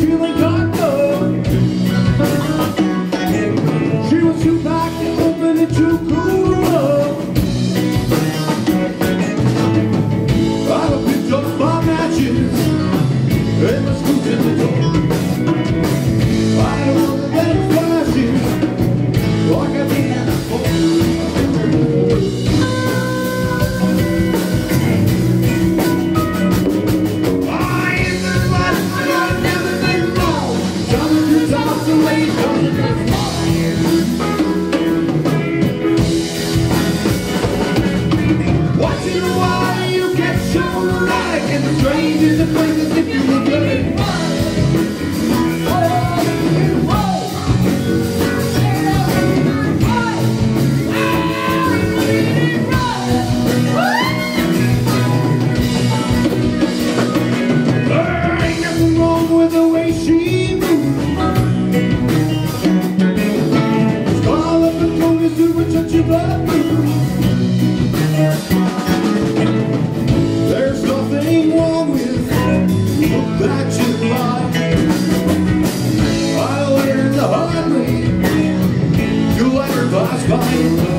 feeling away from me. Let her pass by,